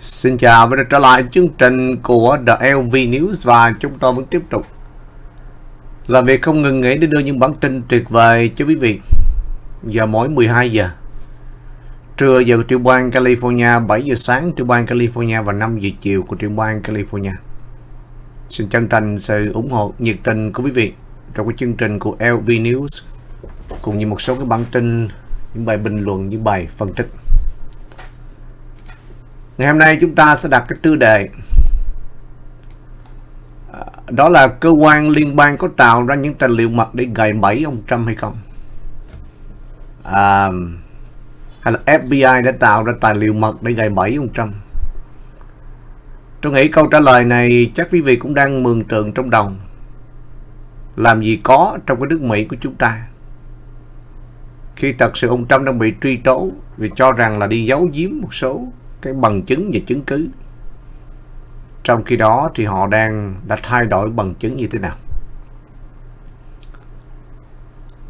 Xin chào và trở lại chương trình của The LV News và chúng tôi vẫn tiếp tục. Làm việc không ngừng nghỉ để đưa những bản tin tuyệt vời cho quý vị. Giờ mỗi 12 giờ. Trưa giờ của tiểu bang California 7 giờ sáng tiểu bang California và 5 giờ chiều của tiểu bang California. Xin chân thành sự ủng hộ nhiệt tình của quý vị trong cái chương trình của LV News cùng như một số cái bản tin, những bài bình luận, những bài phân tích. Ngày hôm nay chúng ta sẽ đặt cái tiêu đề à, đó là cơ quan liên bang có tạo ra những tài liệu mật để gài bẫy ông Trump hay không? À, hay là FBI đã tạo ra tài liệu mật để gài bẫy ông Trump? Tôi nghĩ câu trả lời này chắc quý vị cũng đang mường tượng trong đầu. Làm gì có trong cái nước Mỹ của chúng ta? Khi thật sự ông Trump đang bị truy tố vì cho rằng là đi giấu giếm một số cái bằng chứng và chứng cứ. Trong khi đó thì họ đang đã thay đổi bằng chứng như thế nào?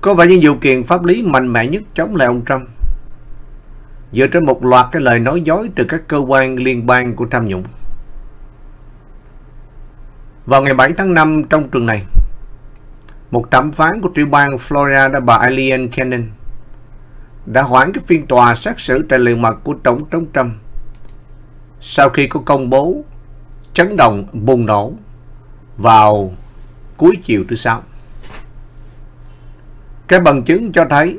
Có vẻ những điều kiện pháp lý mạnh mẽ nhất chống lại ông Trump dựa trên một loạt cái lời nói dối từ các cơ quan liên bang của tham nhũng. Vào ngày 7 tháng 5 trong tuần này, một thẩm phán của tiểu bang Florida đã bà Eileen Cannon đã hoãn cái phiên tòa xét xử tài liệu mật của Tổng thống Trump sau khi có công bố, chấn động bùng nổ vào cuối chiều thứ sáu. Cái bằng chứng cho thấy,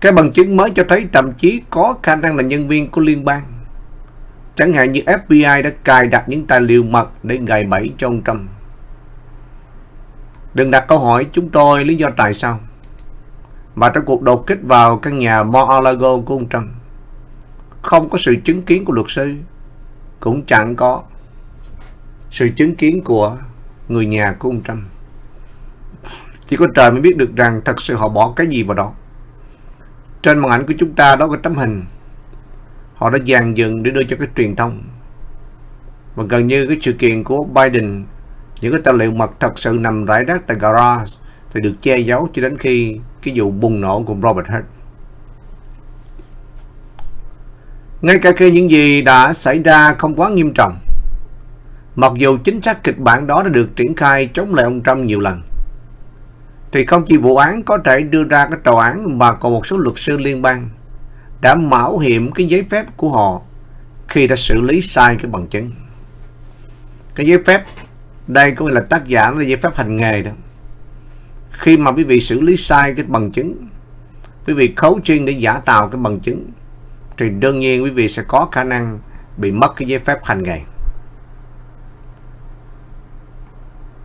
cái bằng chứng mới cho thấy thậm chí có khả năng là nhân viên của liên bang. Chẳng hạn như FBI đã cài đặt những tài liệu mật để gài bẫy cho ông Trump. Đừng đặt câu hỏi chúng tôi lý do tại sao. Mà trong cuộc đột kích vào căn nhà Mar-a-Lago của ông Trump không có sự chứng kiến của luật sư, cũng chẳng có sự chứng kiến của người nhà của ông Trump. Chỉ có trời mới biết được rằng thật sự họ bỏ cái gì vào đó. Trên màn ảnh của chúng ta đó có tấm hình. Họ đã dàn dựng để đưa cho cái truyền thông. Và gần như cái sự kiện của Biden, những cái tài liệu mật thật sự nằm rải rác tại garage thì được che giấu cho đến khi cái vụ bùng nổ của Robert Hurt Ngay cả khi những gì đã xảy ra không quá nghiêm trọng, mặc dù chính xác kịch bản đó đã được triển khai chống lại ông Trump nhiều lần, thì không chỉ vụ án có thể đưa ra cái tòa án mà còn một số luật sư liên bang đã mạo hiểm cái giấy phép của họ khi đã xử lý sai cái bằng chứng. Cái giấy phép đây có nghĩa là tác giả là giấy phép hành nghề đó. Khi mà quý vị xử lý sai cái bằng chứng, quý vị khấu chuyên để giả tạo cái bằng chứng thì đương nhiên quý vị sẽ có khả năng bị mất cái giấy phép hành nghề.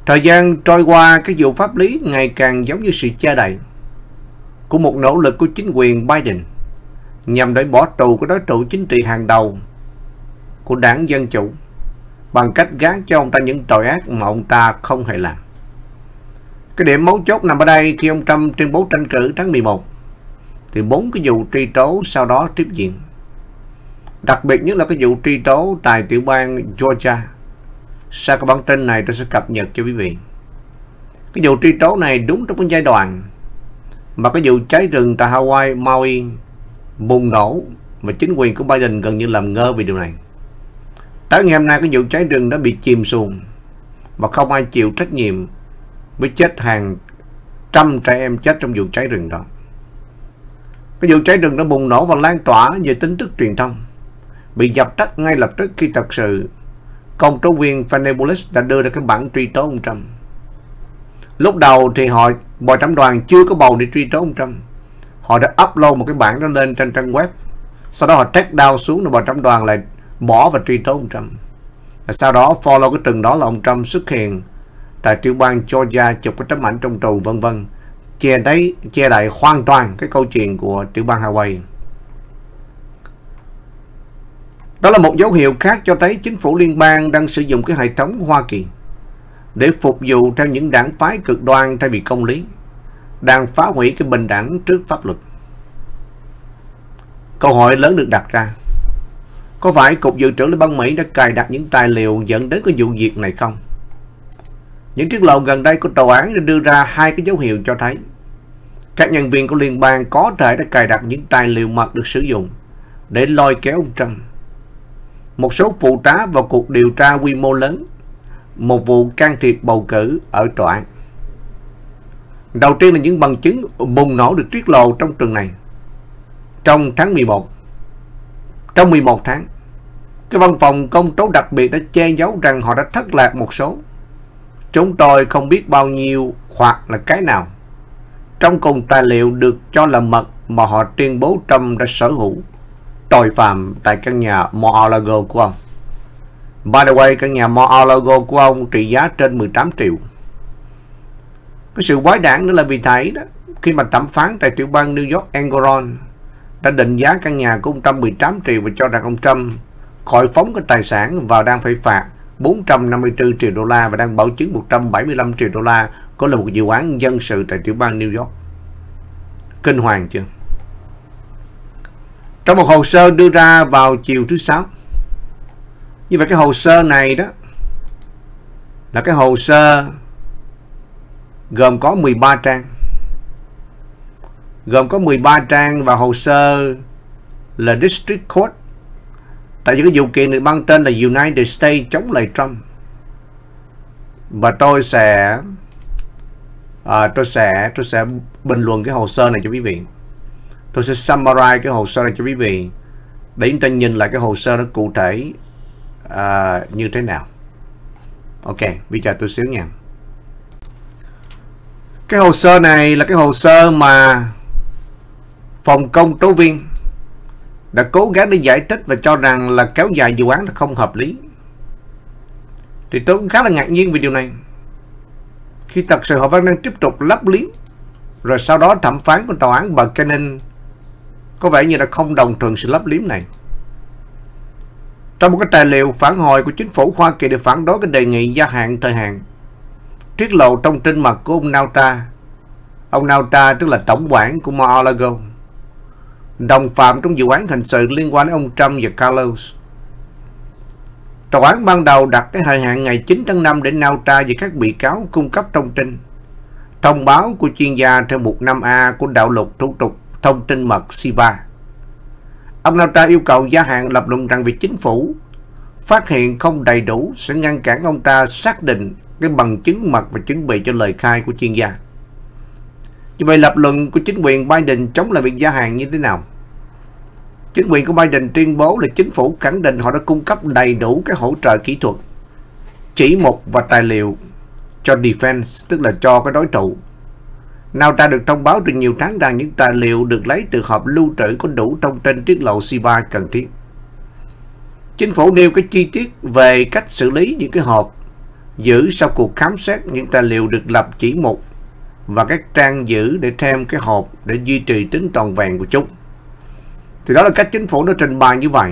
Thời gian trôi qua, cái vụ pháp lý ngày càng giống như sự che đậy của một nỗ lực của chính quyền Biden nhằm để bỏ tù cái đối thủ chính trị hàng đầu của đảng Dân Chủ bằng cách gán cho ông ta những tội ác mà ông ta không hề làm. Cái điểm mấu chốt nằm ở đây khi ông Trump tuyên bố tranh cử tháng 11 thì bốn cái vụ truy tố sau đó tiếp diễn. Đặc biệt nhất là cái vụ truy tố tại tiểu bang Georgia. Sau cái bản tin này tôi sẽ cập nhật cho quý vị. Cái vụ truy tố này đúng trong cái giai đoạn mà cái vụ cháy rừng tại Hawaii, Maui bùng nổ và chính quyền của Biden gần như làm ngơ về điều này. Tới ngày hôm nay cái vụ cháy rừng đã bị chìm xuồng và không ai chịu trách nhiệm với chết hàng trăm trẻ em chết trong vụ cháy rừng đó. Cái vụ cháy rừng đã bùng nổ và lan tỏa về tin tức truyền thông bị dập tắt ngay lập tức khi thật sự công tố viên Fanebulis đã đưa ra cái bản truy tố ông Trump. Lúc đầu thì họ, bồi thẩm đoàn chưa có bầu để truy tố ông Trump. Họ đã upload một cái bản đó lên trên trang web. Sau đó họ take down xuống rồi bồi thẩm đoàn lại bỏ và truy tố ông Trump. Và sau đó follow cái trường đó là ông Trump xuất hiện tại tiểu bang Georgia chụp cái tấm ảnh trong tù vân vân che đấy che đậy hoàn toàn cái câu chuyện của tiểu bang Hawaii. Đó là một dấu hiệu khác cho thấy chính phủ liên bang đang sử dụng cái hệ thống Hoa Kỳ để phục vụ theo những đảng phái cực đoan thay vì công lý, đang phá hủy cái bình đẳng trước pháp luật. Câu hỏi lớn được đặt ra, có phải Cục Dự trữ Liên bang Mỹ đã cài đặt những tài liệu dẫn đến cái vụ việc này không? Những tiết lộ gần đây của tòa án đã đưa ra hai cái dấu hiệu cho thấy các nhân viên của liên bang có thể đã cài đặt những tài liệu mật được sử dụng để lôi kéo ông Trump một số phụ tá vào cuộc điều tra quy mô lớn, một vụ can thiệp bầu cử ở tòa án. Đầu tiên là những bằng chứng bùng nổ được tiết lộ trong trường này. Trong tháng 11, trong 11 tháng, cái văn phòng công tố đặc biệt đã che giấu rằng họ đã thất lạc một số. Chúng tôi không biết bao nhiêu hoặc là cái nào. Trong cùng tài liệu được cho là mật mà họ tuyên bố Trump đã sở hữu tội phạm tại căn nhà Mar-a-Lago của ông. By the way, căn nhà Mar-a-Lago của ông trị giá trên 18 triệu. Cái sự quái đản nữa là vì thấy đó, khi mà thẩm phán tại tiểu bang New York Engoron đã định giá căn nhà của ông Trump 18 triệu và cho rằng ông Trump khỏi phóng cái tài sản và đang phải phạt 454 triệu đô la và đang bảo chứng 175 triệu đô la có là một dự án dân sự tại tiểu bang New York. Kinh hoàng chưa? Trong một hồ sơ đưa ra vào chiều thứ Sáu. Như vậy cái hồ sơ này đó là cái hồ sơ gồm có 13 trang. Gồm có 13 trang và hồ sơ là District Court. Tại vì cái vụ kiện được mang tên là United States chống lại Trump. Và tôi sẽ à, tôi sẽ tôi sẽ bình luận cái hồ sơ này cho quý vị. Tôi sẽ summarize cái hồ sơ này cho quý vị để chúng ta nhìn lại cái hồ sơ nó cụ thể uh, như thế nào. Ok, bây giờ tôi xíu nha. Cái hồ sơ này là cái hồ sơ mà phòng công tố viên đã cố gắng để giải thích và cho rằng là kéo dài vụ án là không hợp lý. Thì tôi cũng khá là ngạc nhiên về điều này. Khi thật sự họ vẫn đang tiếp tục lấp liếm rồi sau đó thẩm phán của tòa án bà Kennan có vẻ như là không đồng thuận sự lấp liếm này. Trong một cái tài liệu phản hồi của chính phủ Hoa Kỳ để phản đối cái đề nghị gia hạn thời hạn, tiết lộ trong tin mật của ông Nauta. Ông Nauta tức là tổng quản của Mar-a-Lago. Đồng phạm trong vụ án hình sự liên quan đến ông Trump và Carlos. Tòa án ban đầu đặt cái thời hạn ngày 9 tháng 5 để Nauta và các bị cáo cung cấp thông tin. Thông báo của chuyên gia theo mục 5A của đạo luật thủ tục thông tin mật SIVA. Ông Nauta yêu cầu gia hạn lập luận rằng việc chính phủ phát hiện không đầy đủ sẽ ngăn cản ông ta xác định cái bằng chứng mật và chuẩn bị cho lời khai của chuyên gia. Như vậy lập luận của chính quyền Biden chống lại việc gia hạn như thế nào? Chính quyền của Biden tuyên bố là chính phủ khẳng định họ đã cung cấp đầy đủ các hỗ trợ kỹ thuật, chỉ mục và tài liệu cho defense, tức là cho cái đối thủ. Nào ta được thông báo từ nhiều tháng rằng những tài liệu được lấy từ hộp lưu trữ có đủ thông tin tiết lộ SIVA cần thiết. Chính phủ nêu cái chi tiết về cách xử lý những cái hộp, giữ sau cuộc khám xét những tài liệu được lập chỉ mục và các trang giữ để thêm cái hộp để duy trì tính toàn vẹn của chúng. Thì đó là cách chính phủ nó trình bày như vậy.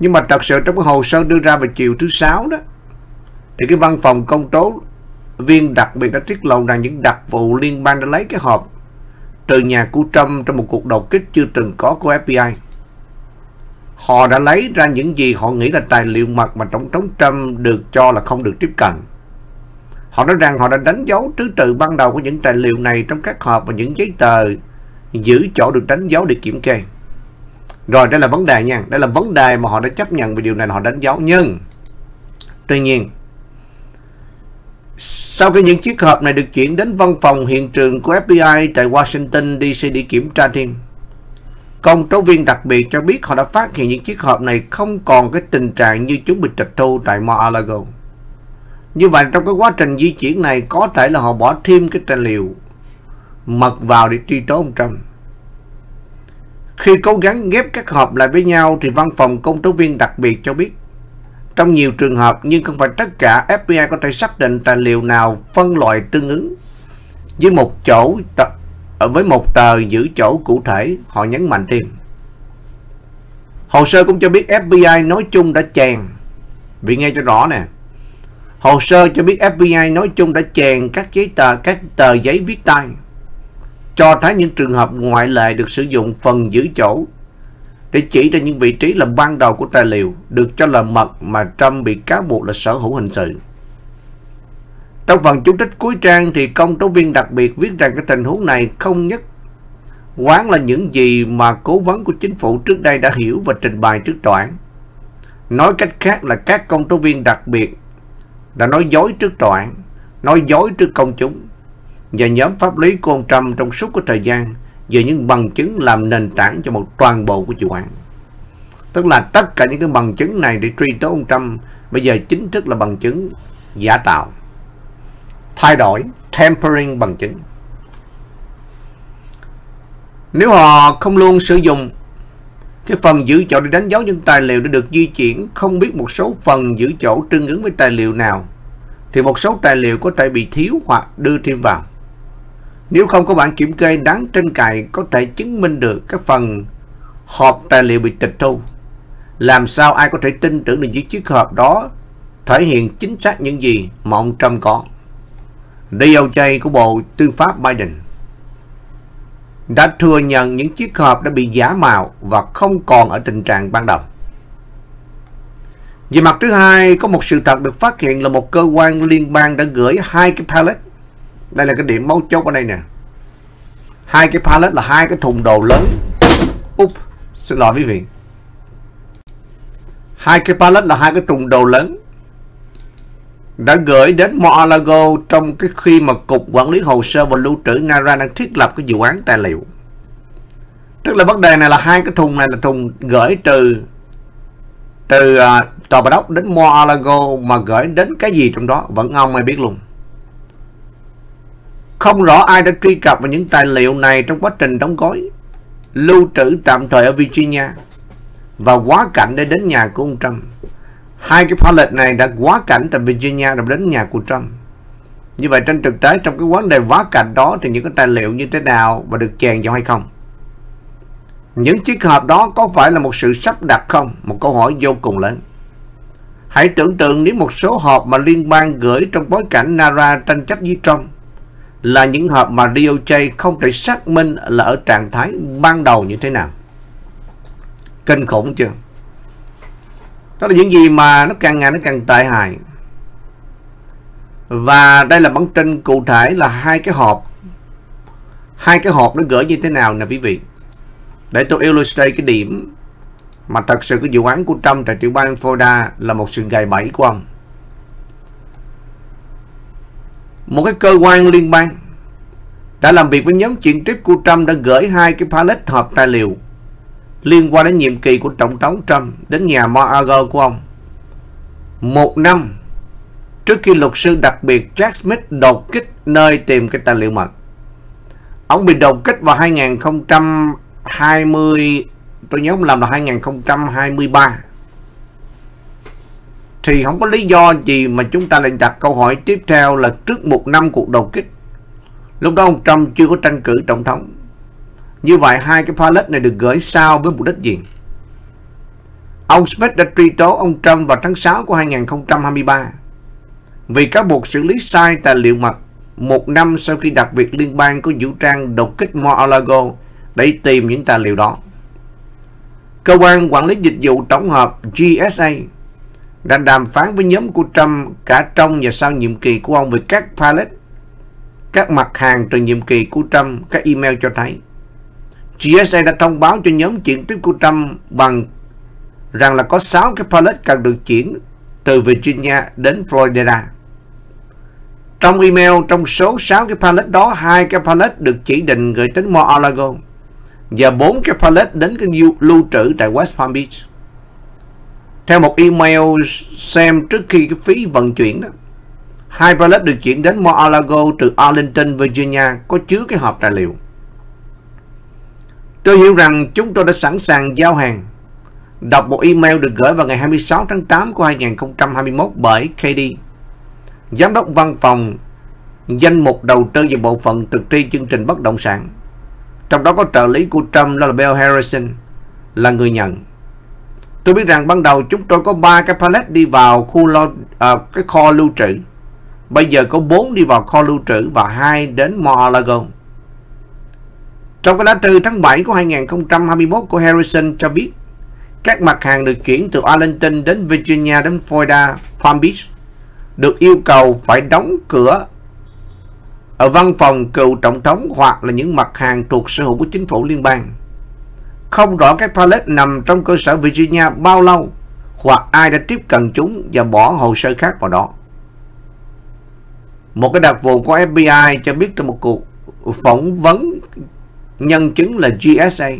Nhưng mà thật sự trong cái hồ sơ đưa ra vào chiều thứ sáu đó, thì cái văn phòng công tố viên đặc biệt đã tiết lộ rằng những đặc vụ liên bang đã lấy cái hộp từ nhà của Trump trong một cuộc đột kích chưa từng có của FBI. Họ đã lấy ra những gì họ nghĩ là tài liệu mật mà Tổng thống Trump được cho là không được tiếp cận. Họ nói rằng họ đã đánh dấu thứ tự ban đầu của những tài liệu này trong các hộp và những giấy tờ giữ chỗ được đánh dấu để kiểm kê. Rồi đây là vấn đề nha, đây là vấn đề mà họ đã chấp nhận về điều này họ đánh dấu. Nhưng, tuy nhiên, sau khi những chiếc hộp này được chuyển đến văn phòng hiện trường của FBI tại Washington DC để kiểm tra thêm, công tố viên đặc biệt cho biết họ đã phát hiện những chiếc hộp này không còn cái tình trạng như chúng bị trạch thu tại Mar-a-Lago. Như vậy trong cái quá trình di chuyển này có thể là họ bỏ thêm cái tài liệu mật vào để truy tố ông Trump. Khi cố gắng ghép các hộp lại với nhau thì văn phòng công tố viên đặc biệt cho biết trong nhiều trường hợp, nhưng không phải tất cả FBI có thể xác định tài liệu nào phân loại tương ứng. Với một chỗ ở ờ, với một tờ giữ chỗ cụ thể, họ nhấn mạnh thêm. Hồ sơ cũng cho biết FBI nói chung đã chèn. Vì nghe cho rõ nè. Hồ sơ cho biết FBI nói chung đã chèn các giấy tờ, các tờ giấy viết tay, cho thấy những trường hợp ngoại lệ được sử dụng phần giữ chỗ để chỉ ra những vị trí làm ban đầu của tài liệu được cho là mật mà Trump bị cáo buộc là sở hữu hình sự. Trong phần chú thích cuối trang thì công tố viên đặc biệt viết rằng cái tình huống này không nhất quán là những gì mà cố vấn của chính phủ trước đây đã hiểu và trình bày trước tòa án. Nói cách khác là các công tố viên đặc biệt đã nói dối trước tòa án, nói dối trước công chúng và nhóm pháp lý của ông Trump trong suốt cái thời gian về những bằng chứng làm nền tảng cho một toàn bộ của vụ án. Tức là tất cả những cái bằng chứng này để truy tố ông Trump bây giờ chính thức là bằng chứng giả tạo. Thay đổi, tampering bằng chứng. Nếu họ không luôn sử dụng cái phần giữ chỗ để đánh dấu những tài liệu đã được di chuyển, không biết một số phần giữ chỗ tương ứng với tài liệu nào, thì một số tài liệu có thể bị thiếu hoặc đưa thêm vào. Nếu không có bản kiểm kê đáng tranh cãi có thể chứng minh được các phần hộp tài liệu bị tịch thu, làm sao ai có thể tin tưởng được những chiếc hộp đó thể hiện chính xác những gì mà ông Trump có. DOJ của Bộ Tư pháp Biden đã thừa nhận những chiếc hộp đã bị giả mạo và không còn ở tình trạng ban đầu. Về mặt thứ hai, có một sự thật được phát hiện là một cơ quan liên bang đã gửi hai cái pallet. Đây là cái điểm mấu chốt ở đây nè. Hai cái pallet là hai cái thùng đồ lớn. Úp, xin lỗi quý vị. Hai cái pallet là hai cái thùng đồ lớn đã gửi đến Mar-a-Lago trong cái khi mà Cục Quản lý Hồ sơ và Lưu trữ NARA đang thiết lập cái dự án tài liệu. Tức là vấn đề này là hai cái thùng này là thùng gửi từ từ uh, Tòa Bà Đốc đến Mar-a-Lago mà gửi đến cái gì trong đó vẫn ông ai biết luôn. Không rõ ai đã truy cập vào những tài liệu này trong quá trình đóng gói, lưu trữ tạm thời ở Virginia và quá cảnh để đến nhà của ông Trump. Hai cái pallet này đã quá cảnh tại Virginia rồi đến nhà của Trump. Như vậy trên thực tế trong cái vấn đề quá cảnh đó thì những cái tài liệu như thế nào và được chèn vào hay không? Những chiếc hộp đó có phải là một sự sắp đặt không? Một câu hỏi vô cùng lớn. Hãy tưởng tượng nếu một số hộp mà liên bang gửi trong bối cảnh NARA tranh chấp với Trump là những hộp mà DOJ không thể xác minh là ở trạng thái ban đầu như thế nào. Kinh khủng chưa? Đó là những gì mà nó càng ngày nó càng tệ hại. Và đây là bản tin cụ thể là hai cái hộp. Hai cái hộp nó gửi như thế nào nè quý vị. Để tôi illustrate cái điểm mà thật sự cái vụ án của Trump tại tiểu bang Florida là một sự gài bẫy của ông. Một cái cơ quan liên bang đã làm việc với nhóm chuyện tiếp của Trump đã gửi hai cái pallet hộp tài liệu liên quan đến nhiệm kỳ của Tổng thống Trump đến nhà Mar-a-Lago của ông. Một năm trước khi luật sư đặc biệt Jack Smith đột kích nơi tìm cái tài liệu mật. Ông bị đột kích vào 2020, tôi nhớ không làm là 2023. Thì không có lý do gì mà chúng ta lại đặt câu hỏi tiếp theo là trước một năm cuộc đầu kích. Lúc đó ông Trump chưa có tranh cử tổng thống. Như vậy hai cái pallet này được gửi sao với mục đích gì? Ông Smith đã truy tố ông Trump vào tháng 6 của 2023 vì cáo buộc xử lý sai tài liệu mật, một năm sau khi đặc biệt liên bang có vũ trang đột kích Mar-a-Lago để tìm những tài liệu đó. Cơ quan quản lý dịch vụ tổng hợp GSA đã đàm phán với nhóm của Trump cả trong và sau nhiệm kỳ của ông về các pallet, các mặt hàng từ nhiệm kỳ của Trump, các email cho thấy GSA đã thông báo cho nhóm chuyển tiếp của Trump bằng rằng là có 6 cái pallet cần được chuyển từ Virginia đến Florida. Trong email, trong số 6 cái pallet đó, hai cái pallet được chỉ định gửi đến Mar-a-Lago và 4 cái pallet đến cái lưu trữ tại West Palm Beach. Theo một email xem trước khi cái phí vận chuyển đó, hai pallet được chuyển đến Mar-a-Lago từ Arlington, Virginia có chứa cái hộp tài liệu. Tôi hiểu rằng chúng tôi đã sẵn sàng giao hàng. Đọc một email được gửi vào ngày 26 tháng 8 của 2021 bởi KD, Giám đốc văn phòng danh mục đầu tư và bộ phận thực thi chương trình bất động sản. Trong đó có trợ lý của Trump là Bill Harrison là người nhận. Tôi biết rằng ban đầu chúng tôi có 3 cái pallet đi vào khu lo, à, cái kho lưu trữ. Bây giờ có 4 đi vào kho lưu trữ và 2 đến Mar-a-Lago. Trong cái lá thư tháng 7 của 2021 của Harrison cho biết các mặt hàng được chuyển từ Arlington đến Virginia đến Florida, Palm Beach được yêu cầu phải đóng cửa ở văn phòng cựu tổng thống hoặc là những mặt hàng thuộc sở hữu của chính phủ liên bang. Không rõ các pallet nằm trong cơ sở Virginia bao lâu, hoặc ai đã tiếp cận chúng và bỏ hồ sơ khác vào đó. Một cái đặc vụ của FBI cho biết trong một cuộc phỏng vấn nhân chứng là GSA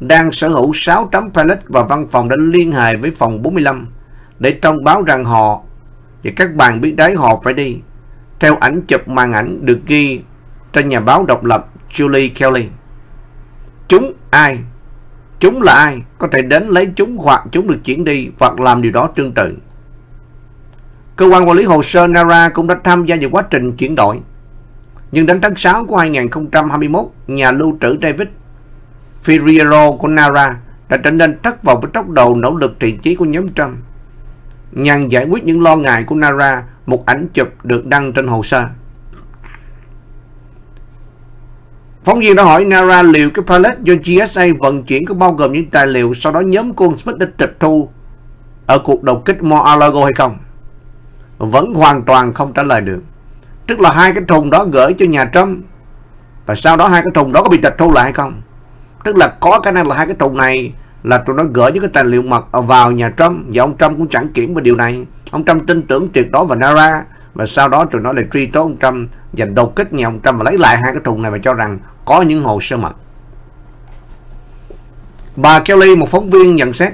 đang sở hữu 600 pallet và văn phòng đã liên hệ với phòng 45 để thông báo rằng họ và các bạn biết đấy, họ phải đi theo ảnh chụp màn ảnh được ghi trên nhà báo độc lập Julie Kelly. Chúng ai? Chúng là ai? Có thể đến lấy chúng hoặc chúng được chuyển đi hoặc làm điều đó tương tự. Cơ quan quản lý hồ sơ NARA cũng đã tham gia vào quá trình chuyển đổi. Nhưng đến tháng 6 của 2021, nhà lưu trữ David Figueroa của NARA đã trở nên thất vọng với tốc độ nỗ lực trị trí của nhóm Trump. Nhằm giải quyết những lo ngại của NARA, một ảnh chụp được đăng trên hồ sơ. Phóng viên đã hỏi Nara liệu cái pallet do GSA vận chuyển có bao gồm những tài liệu sau đó nhóm quân Smith đã tịch thu ở cuộc đột kích Mar-a-Lago hay không? Vẫn hoàn toàn không trả lời được. Tức là hai cái thùng đó gửi cho nhà Trump và sau đó hai cái thùng đó có bị tịch thu lại hay không? Tức là có khả năng là hai cái thùng này là tụi nó gửi những cái tài liệu mật vào nhà Trump và ông Trump cũng chẳng kiểm về điều này. Ông Trump tin tưởng tuyệt đối vào Nara và sau đó tụi nó lại truy tố ông Trump và đột kích nhà ông Trump và lấy lại hai cái thùng này và cho rằng có những hồ sơ mật. Bà Kelly, một phóng viên nhận xét,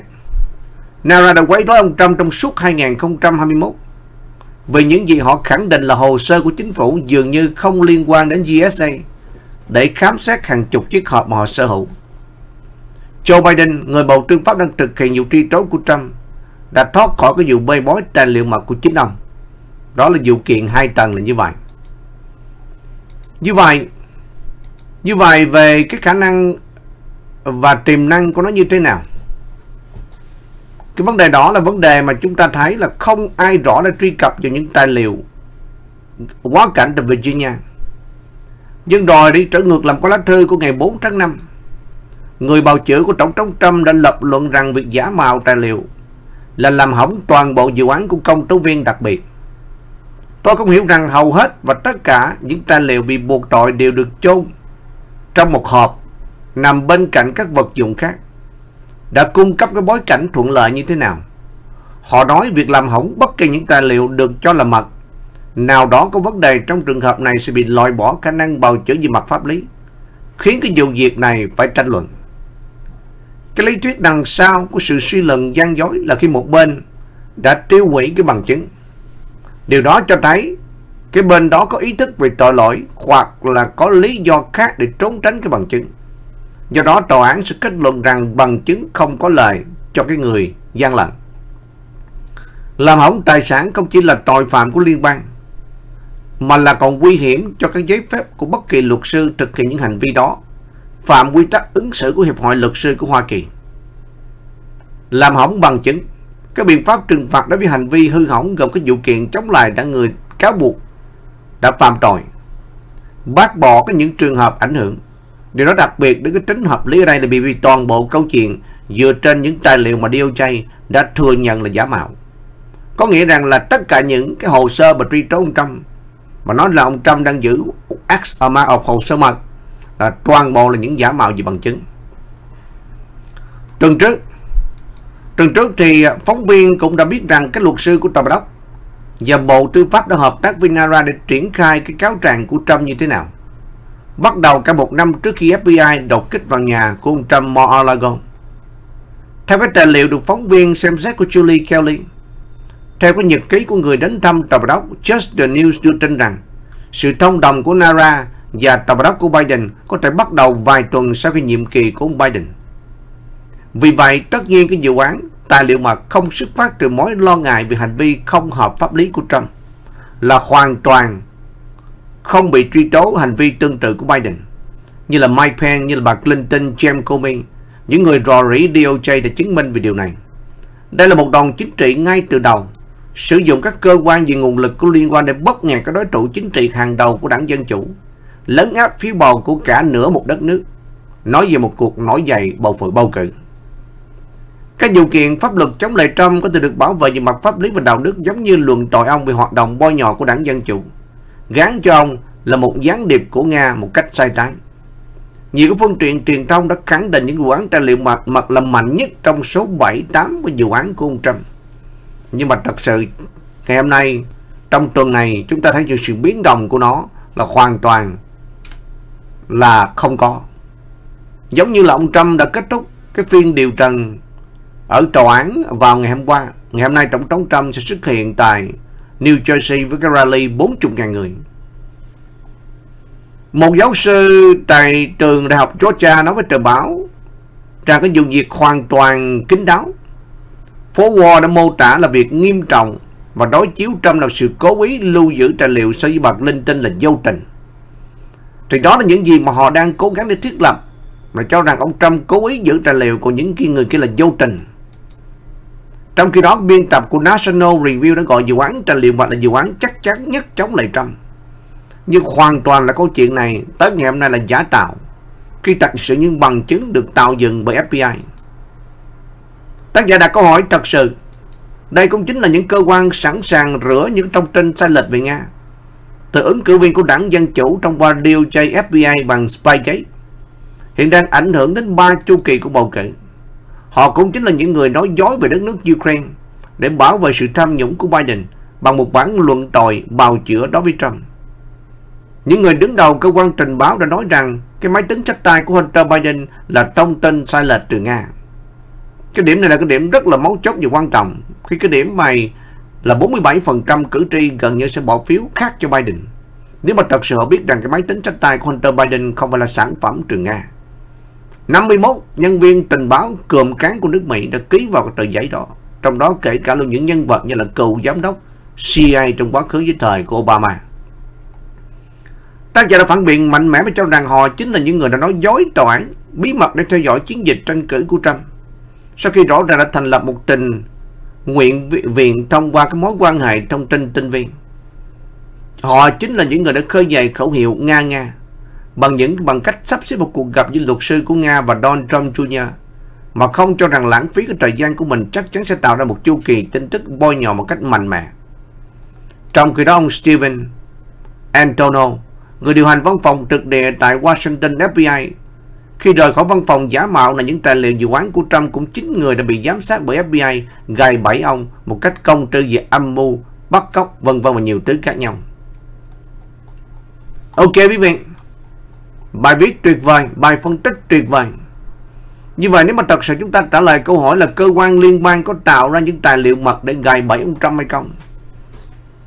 Nara đã quấy rối ông Trump trong suốt 2021 vì những gì họ khẳng định là hồ sơ của chính phủ dường như không liên quan đến GSA để khám xét hàng chục chiếc hộp mà họ sở hữu. Joe Biden, người bầu tư pháp đang thực hiện vụ truy tố của Trump, đã thoát khỏi cái vụ bê bối tài liệu mật của chính ông. Đó là vụ kiện hai tầng là như vậy. Như vậy, như vậy về cái khả năng và tiềm năng của nó như thế nào? Cái vấn đề đó là vấn đề mà chúng ta thấy là không ai rõ đã truy cập vào những tài liệu quá cảnh từ Virginia. Nhưng rồi đi trở ngược làm có lá thư của ngày 4 tháng 5. Người bào chữa của Tổng thống Trump đã lập luận rằng việc giả mạo tài liệu là làm hỏng toàn bộ dự án của công tố viên đặc biệt. Tôi không hiểu rằng hầu hết và tất cả những tài liệu bị buộc tội đều được chôn trong một hộp nằm bên cạnh các vật dụng khác đã cung cấp cái bối cảnh thuận lợi như thế nào. Họ nói việc làm hỏng bất kỳ những tài liệu được cho là mật nào đó có vấn đề trong trường hợp này sẽ bị loại bỏ khả năng bào chữa về mặt pháp lý, khiến cái vụ việc này phải tranh luận. Cái lý thuyết đằng sau của sự suy luận gian dối là khi một bên đã tiêu hủy cái bằng chứng. Điều đó cho thấy cái bên đó có ý thức về tội lỗi hoặc là có lý do khác để trốn tránh cái bằng chứng. Do đó tòa án sẽ kết luận rằng bằng chứng không có lời cho cái người gian lận. Làm hỏng tài sản không chỉ là tội phạm của liên bang, mà là còn nguy hiểm cho các giấy phép của bất kỳ luật sư thực hiện những hành vi đó, phạm quy tắc ứng xử của Hiệp hội Luật sư của Hoa Kỳ. Làm hỏng bằng chứng, các biện pháp trừng phạt đối với hành vi hư hỏng gồm các vụ kiện chống lại đã người cáo buộc đã phạm tội, bác bỏ các những trường hợp ảnh hưởng Điều đó đặc biệt đến cái tính hợp lý ở đây là bị vì toàn bộ câu chuyện dựa trên những tài liệu mà DOJ đã thừa nhận là giả mạo. Có nghĩa rằng là tất cả những cái hồ sơ mà truy tố ông Trump mà nói là ông Trump đang giữ X amount of hồ sơ mật là toàn bộ là những giả mạo về bằng chứng. Tuần trước, tuần trước thì à, phóng viên cũng đã biết rằng các luật sư của Tòa Bạch và Bộ Tư pháp đã hợp tác với NARA để triển khai cái cáo trạng của Trump như thế nào bắt đầu cả một năm trước khi FBI đột kích vào nhà của ông Trump Mar-a-Lago. Theo cái tài liệu được phóng viên xem xét của Julie Kelly, theo cái nhật ký của người đến thăm tòa đốc Just the News đưa tin rằng sự thông đồng của NARA và tòa đốc của Biden có thể bắt đầu vài tuần sau khi nhiệm kỳ của ông Biden. Vì vậy, tất nhiên cái dự án tài liệu mật không xuất phát từ mối lo ngại về hành vi không hợp pháp lý của Trump là hoàn toàn không bị truy tố hành vi tương tự của Biden, như là Mike Pence, như là bà Clinton, James Comey, những người rò rỉ DOJ đã chứng minh về điều này. Đây là một đòn chính trị ngay từ đầu, sử dụng các cơ quan về nguồn lực có liên quan để bóp nghẹt các đối thủ chính trị hàng đầu của đảng Dân Chủ, lấn áp phiếu bầu của cả nửa một đất nước, nói về một cuộc nổi dậy bầu cử bầu cử. Các điều kiện pháp luật chống lại Trump có thể được bảo vệ về mặt pháp lý và đạo đức giống như luận tội ông về hoạt động bôi nhọ của đảng Dân Chủ gán cho ông là một gián điệp của Nga một cách sai trái. Nhiều phương tiện truyền thông đã khẳng định những vụ án tài liệu mật, mật là mạnh nhất trong số 7-8 vụ án của ông Trump. Nhưng mà thật sự ngày hôm nay, trong tuần này chúng ta thấy được sự biến động của nó là hoàn toàn là không có. Giống như là ông Trump đã kết thúc cái phiên điều trần ở tòa án vào ngày hôm qua. Ngày hôm nay Tổng thống Trump sẽ xuất hiện tại New Jersey với cái rally 40.000 người. Một giáo sư tại trường Đại học Georgia nói với tờ báo rằng cái vụ việc hoàn toàn kín đáo. Phố Wall đã mô tả là việc nghiêm trọng và đối chiếu Trump là sự cố ý lưu giữ tài liệu sở với bạc linh tinh là vô tình. Thì đó là những gì mà họ đang cố gắng để thiết lập mà cho rằng ông Trump cố ý giữ tài liệu của những người kia là vô tình. Trong khi đó, biên tập của National Review đã gọi dự án Trần liệu Mạch là dự án chắc chắn nhất chống lại Trump. Nhưng hoàn toàn là câu chuyện này tới ngày hôm nay là giả tạo khi thật sự những bằng chứng được tạo dựng bởi FBI. Tác giả đặt câu hỏi thật sự đây cũng chính là những cơ quan sẵn sàng rửa những thông tin sai lệch về Nga. Từ ứng cử viên của đảng Dân Chủ trong qua điều tra FBI bằng Spygate hiện đang ảnh hưởng đến ba chu kỳ của bầu cử. Họ cũng chính là những người nói dối về đất nước Ukraine để bảo vệ sự tham nhũng của Biden bằng một bản luận tội bào chữa đối với Trump. Những người đứng đầu cơ quan trình báo đã nói rằng cái máy tính sách tay của Hunter Biden là thông tin sai lệch từ Nga. Cái điểm này là cái điểm rất là mấu chốt và quan trọng, khi cái điểm này là 47% cử tri gần như sẽ bỏ phiếu khác cho Biden. Nếu mà thật sự họ biết rằng cái máy tính sách tay của Hunter Biden không phải là sản phẩm từ Nga. 51 nhân viên tình báo cườm cán của nước Mỹ đã ký vào cái tờ giấy đó. Trong đó kể cả luôn những nhân vật như là cựu giám đốc CIA trong quá khứ với thời của Obama. Tác giả đã phản biện mạnh mẽ với cho rằng họ chính là những người đã nói dối tòa án, bí mật để theo dõi chiến dịch tranh cử của Trump. Sau khi rõ ràng đã thành lập một trình nguyện viện thông qua cái mối quan hệ thông tin tinh vi. Họ chính là những người đã khơi dậy khẩu hiệu Nga Nga bằng những bằng cách sắp xếp một cuộc gặp với luật sư của Nga và Donald Trump Jr. mà không cho rằng lãng phí cái thời gian của mình chắc chắn sẽ tạo ra một chu kỳ tin tức bôi nhọ một cách mạnh mẽ. Trong khi đó ông Steven antono người điều hành văn phòng trực địa tại Washington FBI, khi rời khỏi văn phòng giả mạo là những tài liệu dự án của Trump cũng chính người đã bị giám sát bởi FBI gài bẫy ông một cách công tư về âm mưu, bắt cóc, vân vân và nhiều thứ khác nhau. Ok quý vị, Bài viết tuyệt vời, bài phân tích tuyệt vời. Như vậy nếu mà thật sự chúng ta trả lời câu hỏi là cơ quan liên bang có tạo ra những tài liệu mật để gài bẫy ông Trump hay không?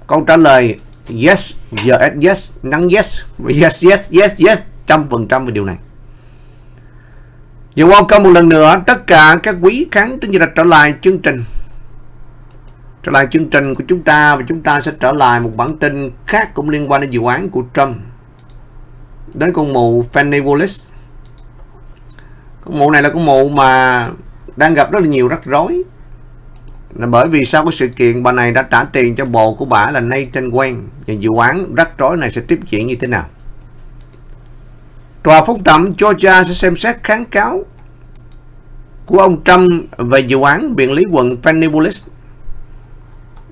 Câu trả lời yes, yes, yes, nắng yes, yes, yes, yes, yes, trăm phần trăm về điều này. Và welcome một lần nữa tất cả các quý khán trên đã trở lại chương trình. Trở lại chương trình của chúng ta và chúng ta sẽ trở lại một bản tin khác cũng liên quan đến vụ án của Trump đến con mụ Fanny Wallace. Con mụ này là con mụ mà đang gặp rất là nhiều rắc rối. Là bởi vì sau cái sự kiện bà này đã trả tiền cho bồ của bà là Nathan Wayne và dự án rắc rối này sẽ tiếp diễn như thế nào? Tòa phúc thẩm Georgia sẽ xem xét kháng cáo của ông Trump về dự án biện lý quận Fanny Wallace.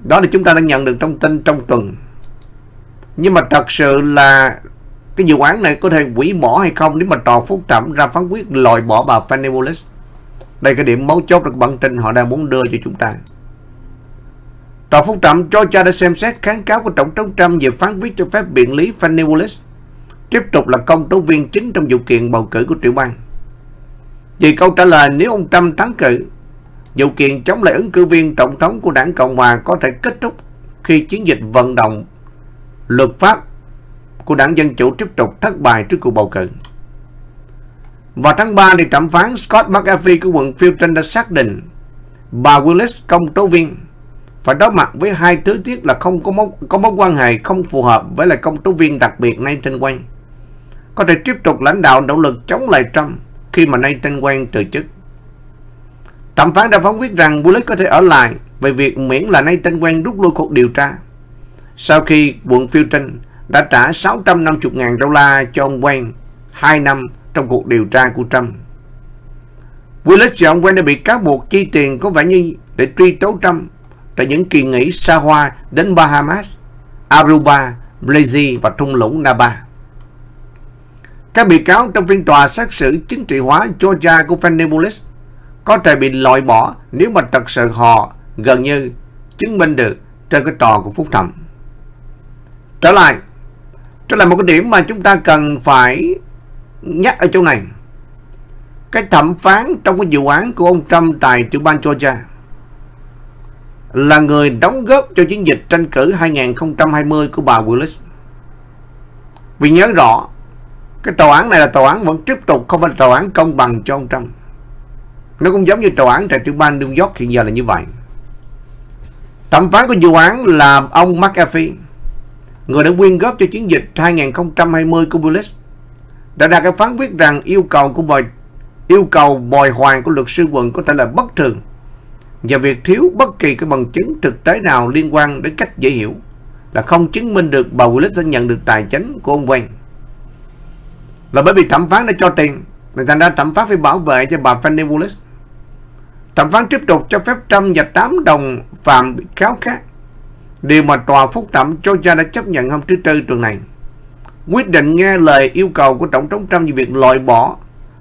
Đó là chúng ta đã nhận được thông tin trong tuần. Nhưng mà thật sự là cái vụ án này có thể hủy bỏ hay không nếu mà tòa phúc thẩm ra phán quyết loại bỏ bà Fanny Wallace. Đây cái điểm mấu chốt được bản tin họ đang muốn đưa cho chúng ta. Tòa phúc thẩm Georgia đã xem xét kháng cáo của Tổng thống Trump về phán quyết cho phép biện lý Fanny Wallace tiếp tục là công tố viên chính trong vụ kiện bầu cử của tiểu bang. Vì câu trả lời nếu ông Trump thắng cử, vụ kiện chống lại ứng cử viên tổng thống của đảng Cộng hòa có thể kết thúc khi chiến dịch vận động luật pháp của đảng Dân Chủ tiếp tục thất bại trước cuộc bầu cử. Vào tháng 3, thì thẩm phán Scott McAfee của quận Fulton đã xác định bà Willis công tố viên phải đối mặt với hai thứ tiết là không có mối, có mối quan hệ không phù hợp với lại công tố viên đặc biệt Nathan Wayne. Có thể tiếp tục lãnh đạo nỗ lực chống lại Trump khi mà Nathan Wayne từ chức. Thẩm phán đã phán quyết rằng Willis có thể ở lại về việc miễn là Nathan Wayne rút lui cuộc điều tra. Sau khi quận Fulton đã trả 650.000 đô la cho ông Wayne 2 năm trong cuộc điều tra của Trump. Willis và ông Wayne đã bị cáo buộc chi tiền có vẻ như để truy tố Trump tại những kỳ nghỉ xa hoa đến Bahamas, Aruba, Belize và thung lũng Napa. Các bị cáo trong phiên tòa xét xử chính trị hóa Georgia của Venables có thể bị loại bỏ nếu mà thật sự họ gần như chứng minh được trên cái tòa của phúc thẩm. Trở lại, đó là một cái điểm mà chúng ta cần phải nhắc ở chỗ này. Cái thẩm phán trong cái vụ án của ông Trump tại tiểu bang Georgia là người đóng góp cho chiến dịch tranh cử 2020 của bà Willis. Vì nhớ rõ, cái tòa án này là tòa án vẫn tiếp tục không phải là tòa án công bằng cho ông Trump. Nó cũng giống như tòa án tại tiểu bang New York hiện giờ là như vậy. Thẩm phán của vụ án là ông McAfee, người đã quyên góp cho chiến dịch 2020 của Bullis, đã ra cái phán quyết rằng yêu cầu của bồi yêu cầu bồi hoàn của luật sư quận có thể là bất thường và việc thiếu bất kỳ cái bằng chứng thực tế nào liên quan đến cách dễ hiểu là không chứng minh được bà Willis sẽ nhận được tài chính của ông Wayne. Là bởi vì thẩm phán đã cho tiền, người ta đã thẩm phán phải bảo vệ cho bà Fanny Willis. Thẩm phán tiếp tục cho phép Trump và 8 đồng phạm bị cáo khác. Điều mà tòa phúc thẩm Georgia đã chấp nhận hôm thứ Tư tuần này. Quyết định nghe lời yêu cầu của Tổng thống Trump về việc loại bỏ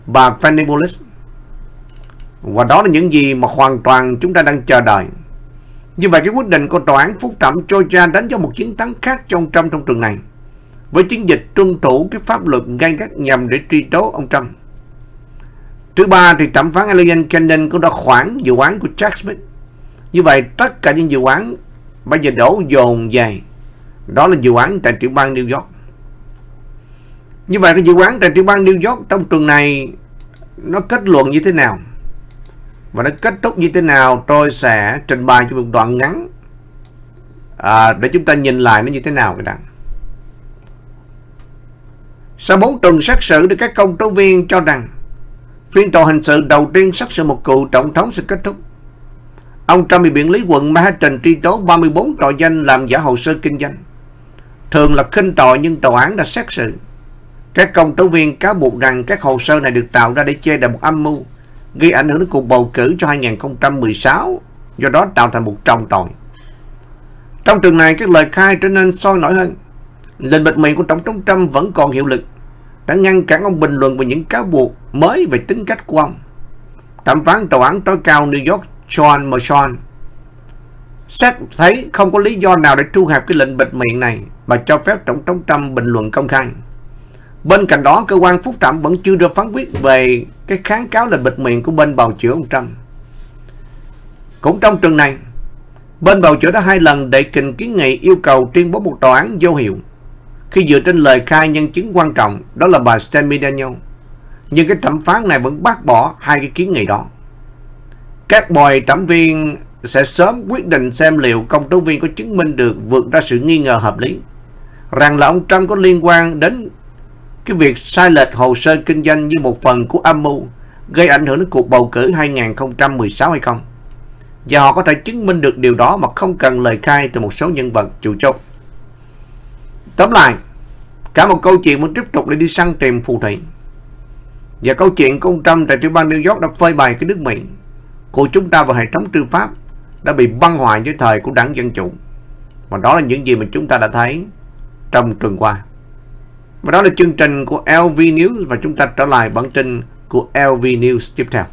bà Fanny Willis và đó là những gì mà hoàn toàn chúng ta đang chờ đợi. Như vậy, cái quyết định của tòa án phúc thẩm Georgia đánh cho một chiến thắng khác cho ông Trump trong tuần này. Với chiến dịch tuân thủ cái pháp luật gay gắt nhằm để truy tố ông Trump. Thứ ba thì thẩm phán Alien Cannon cũng đã khoản dự án của Jack Smith. Như vậy, tất cả những dự án bây giờ đổ dồn về. Đó là dự án tại tiểu bang New York. Như vậy cái dự án tại tiểu bang New York trong tuần này nó kết luận như thế nào? và nó kết thúc như thế nào tôi sẽ trình bày cho một đoạn ngắn à, để chúng ta nhìn lại nó như thế nào cái bạn sau 4 tuần xét xử thì các công tố viên cho rằng phiên tòa hình sự đầu tiên xét xử một cựu tổng thống sẽ kết thúc. Ông Trump bị biện lý quận Manhattan truy tố 34 tội danh làm giả hồ sơ kinh doanh. Thường là khinh tội nhưng tòa án đã xét xử. Các công tố viên cáo buộc rằng các hồ sơ này được tạo ra để che đậy một âm mưu gây ảnh hưởng đến cuộc bầu cử cho 2016, do đó tạo thành một trọng tội. Trong trường này, các lời khai trở nên sôi nổi hơn. Lệnh bịt miệng của Tổng thống Trump vẫn còn hiệu lực, đã ngăn cản ông bình luận về những cáo buộc mới về tính cách của ông. Thẩm phán tòa án tối cao New York John Merchant xét thấy không có lý do nào để thu hẹp cái lệnh bịt miệng này mà cho phép Tổng thống Trump bình luận công khai. Bên cạnh đó, cơ quan phúc thẩm vẫn chưa đưa phán quyết về cái kháng cáo lệnh bịt miệng của bên bào chữa ông Trump. Cũng trong trường này, bên bào chữa đã hai lần đệ trình kiến nghị yêu cầu tuyên bố một tòa án vô hiệu khi dựa trên lời khai nhân chứng quan trọng đó là bà Stormy Daniel. Nhưng cái thẩm phán này vẫn bác bỏ hai cái kiến nghị đó. Các bồi thẩm viên sẽ sớm quyết định xem liệu công tố viên có chứng minh được vượt ra sự nghi ngờ hợp lý rằng là ông Trump có liên quan đến cái việc sai lệch hồ sơ kinh doanh như một phần của âm mưu gây ảnh hưởng đến cuộc bầu cử 2016 hay không. Và họ có thể chứng minh được điều đó mà không cần lời khai từ một số nhân vật chủ chốt. Tóm lại, cả một câu chuyện muốn tiếp tục để đi săn tìm phù thủy. Và câu chuyện của ông Trump tại tiểu bang New York đã phơi bày cái nước Mỹ của chúng ta và hệ thống tư pháp đã bị băng hoại dưới thời của đảng Dân Chủ. Và đó là những gì mà chúng ta đã thấy trong tuần qua. Và đó là chương trình của LV News và chúng ta trở lại bản tin của LV News tiếp theo.